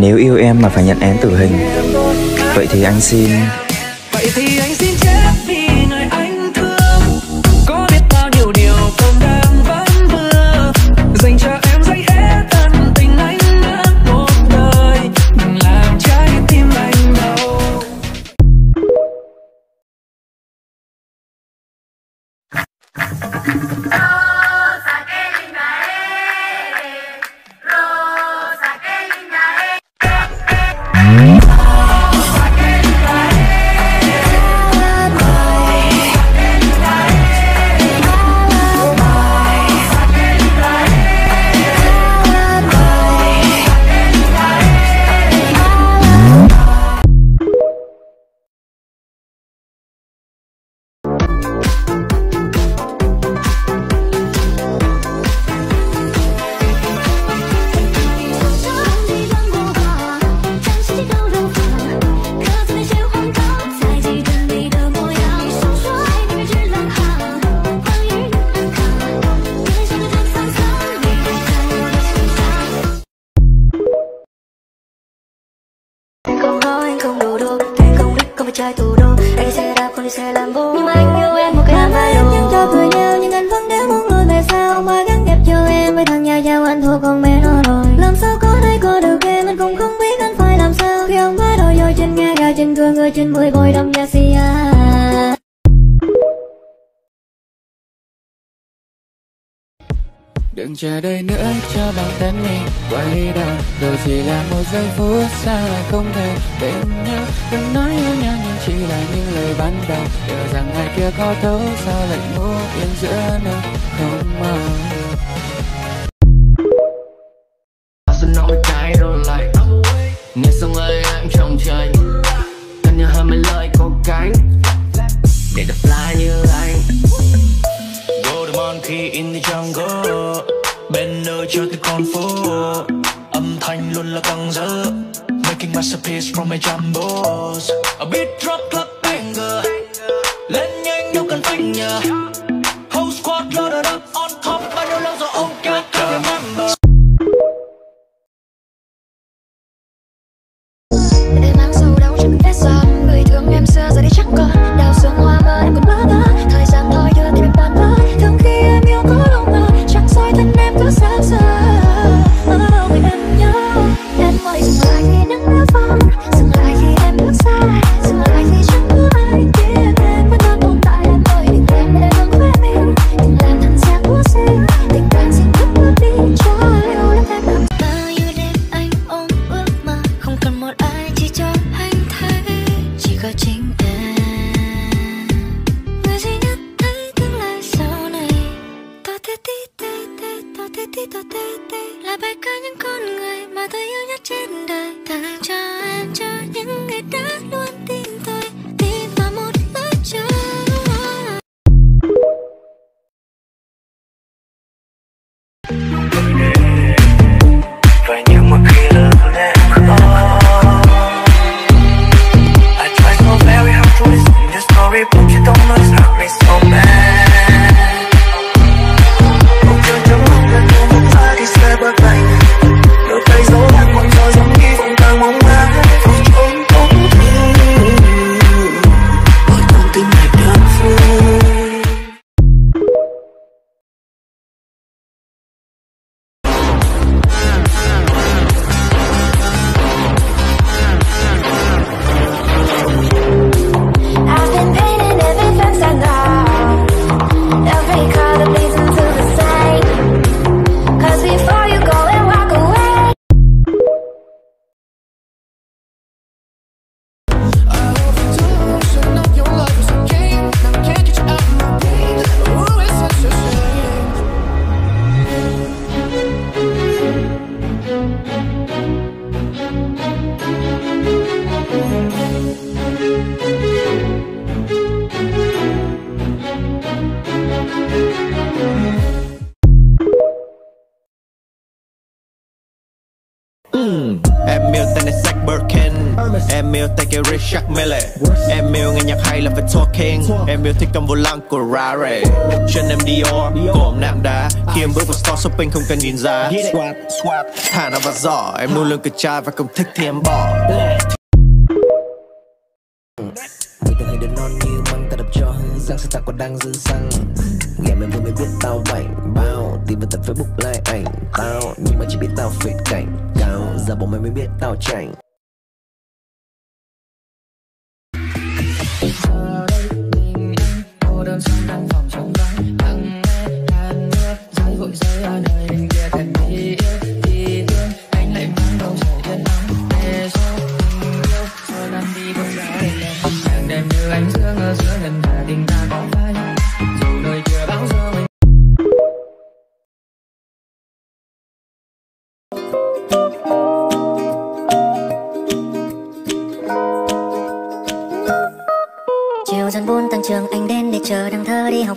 Nếu yêu em mà phải nhận án tử hình Vậy thì anh xin vì sẽ làm vô nhưng mà anh yêu em một cái mai đồ chẳng cho cười nhau nhưng anh vẫn đã muốn lùi về sau mà gắn ghép cho em với thằng nhà giàu anh thua con mẹ nó rồi? Làm sao có thể có được em? Anh cũng không biết anh phải làm sao. Khi ông quá đòi rồi trên nghe gà trên cửa người trên mười bồi đồng Đừng chờ đợi nữa, cho bản thân mình quay đầu. Rồi chỉ là một giây phút xa là không thể bên nhau. Đừng nói yêu nhau, nhưng chỉ là những lời ban đầu. Điều rằng ngày kia khó thấu, sao lại ngủ yên giữa nơi me llama cà tê tê. Là bài ca những con người mà tôi yêu nhất trên đời. Thằng cho Em yêu tay kia Richard Mille Em yêu nghe nhạc hay là phải talking. Em yêu thích cầm vô lăng của Rare Chân em Dior, cổ em nạm đá. Khi em bước vào store shopping không cần nhìn giá. Swap, swap, thả nó vào giỏ Em nuôi lương cực trai và không thích thì em bỏ. Mày từng ngày đến non như măng ta đập cho hư răng Sao ta còn đang dư xăng? Nghe mày vừa mới biết tao bảnh bao Tìm vào tập Facebook like ảnh tao Nhưng mà chỉ biết tao fit cảnh cao Giờ bọn mày mới biết tao chảnh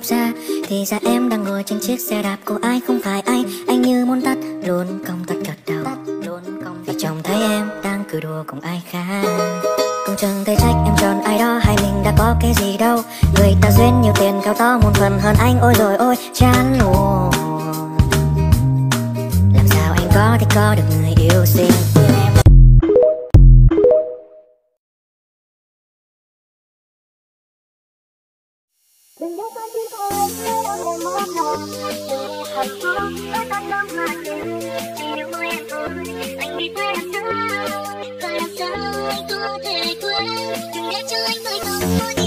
học ra. Thì ra em đang ngồi trên chiếc xe đạp của ai không phải anh Anh như muốn tắt luôn công tắt gật đầu Vì chồng thấy em đang cười đùa cùng ai khác. Cũng chẳng thể trách em chọn ai đó hay mình đã có cái gì đâu. Người ta duyên nhiều tiền cao to một phần hơn anh. Ôi rồi ôi chán luôn. Làm sao anh có thể có được người yêu xinh Đừng để con tim tôi nơi đâu để mất lòng Hạnh phúc có tan đông mà đến Chỉ yêu mỗi em thôi, Anh biết phải làm sao Và làm sao anh có thể quên. Đừng để cho anh phải không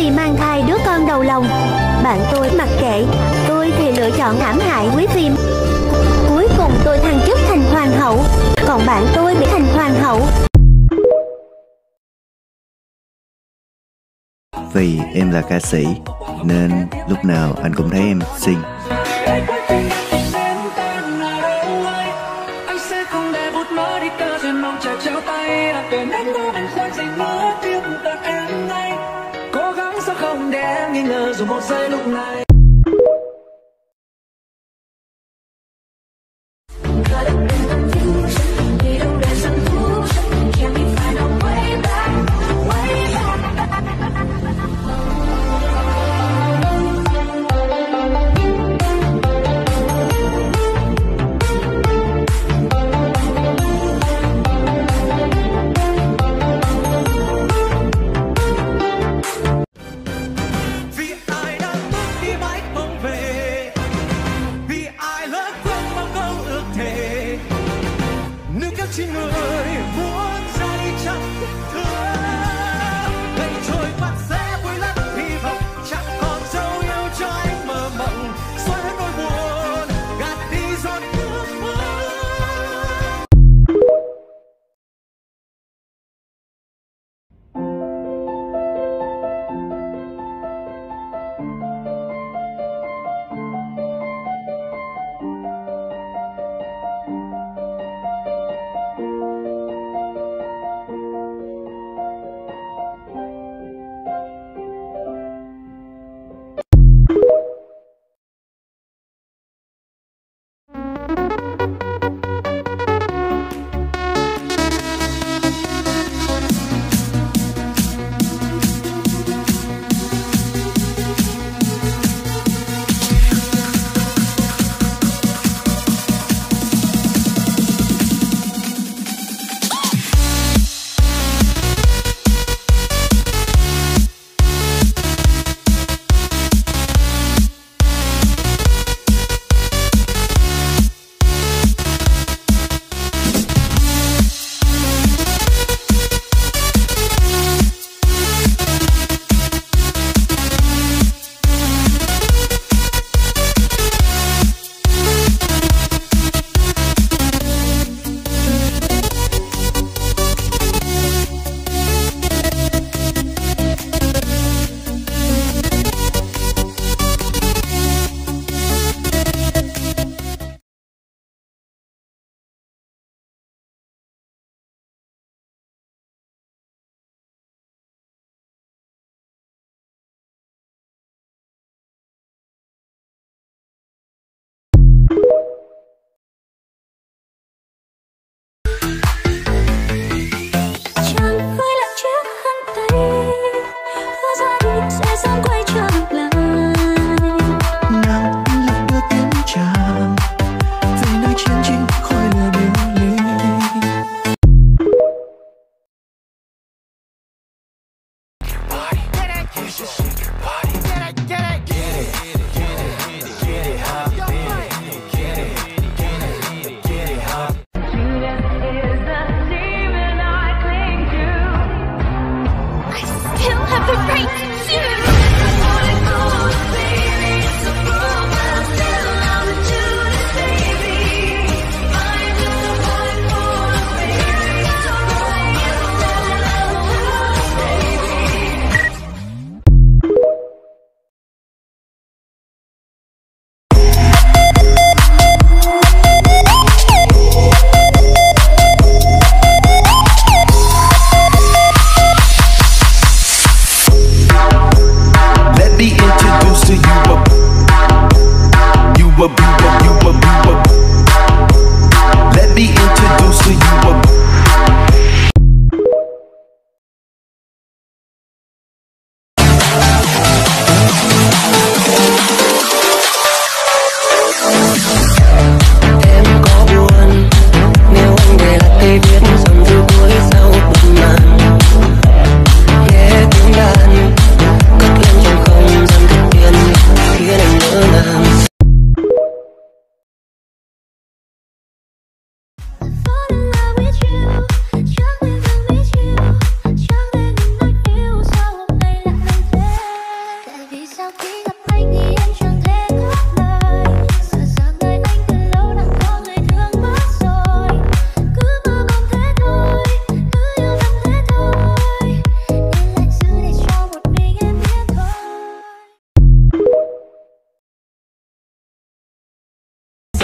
vì mang thai đứa con đầu lòng. Bạn tôi mặc kệ, Tôi thì lựa chọn hãm hại quý phi Cuối cùng tôi thăng chức thành hoàng hậu, Còn bạn tôi bị thành hoàng hậu. Vì em là ca sĩ, Nên lúc nào anh cũng thấy em xinh. Nghi ngờ lúc này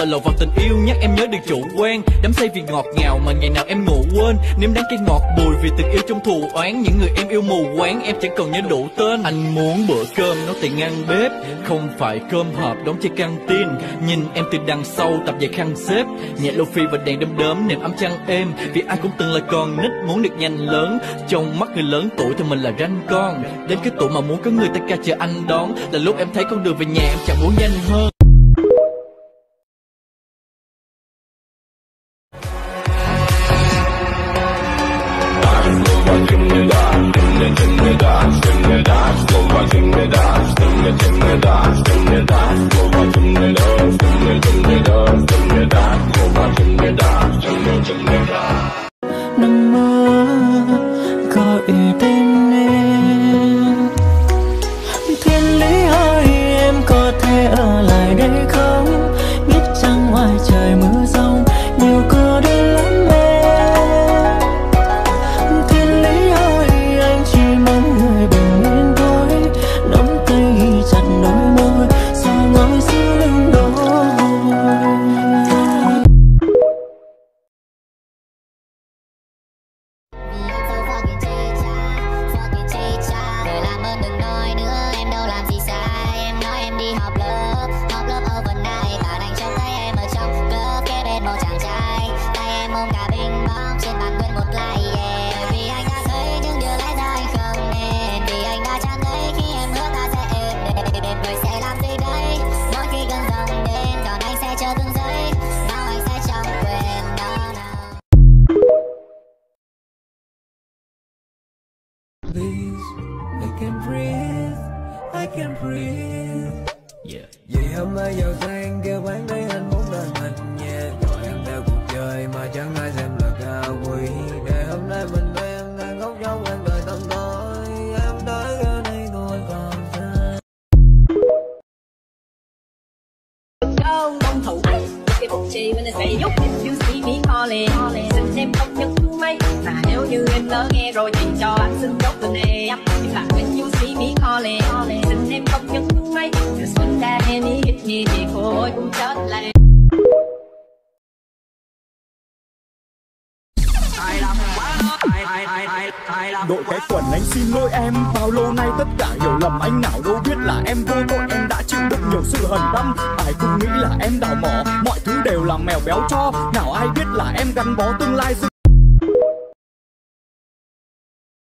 sợ lộ vào tình yêu nhắc em nhớ được chủ quen. Đắm say vì ngọt ngào mà ngày nào em ngủ quên. Nếm đắng cay ngọt bùi vì tình yêu trong thù oán. Những người em yêu mù quáng, em chẳng cần nhớ đủ tên. Anh muốn bữa cơm nó tiền ngang bếp, không phải cơm hộp đóng trên căng tin. Nhìn em từ đằng sau tập về khăn xếp, nhẹ lô phi và đèn đom đóm nệm ấm chăn em vì ai cũng từng là con nít muốn được nhanh lớn, trong mắt người lớn tuổi thì mình là ranh con. Đến cái tuổi mà muốn có người ta ca chờ anh đón, là lúc em thấy con đường về nhà em chẳng muốn nhanh hơn. Cái bụng chì bên này sẽ giúp you see me calling xin em không nhấn máy Mà nếu như em lỡ nghe rồi thì cho anh xin chốt tình em là when you see me calling xin em không nhấn máy just when that any hit me thì cô ơi cũng chết lại đội cái quần anh xin lỗi em. Bao lâu nay tất cả hiểu lầm, anh nào đâu biết là em vô tội. Em đã chịu đựng nhiều sự hận đâm ai cũng nghĩ là em đào mỏ. Mọi thứ đều là mèo béo cho, nào ai biết là em gắn bó tương lai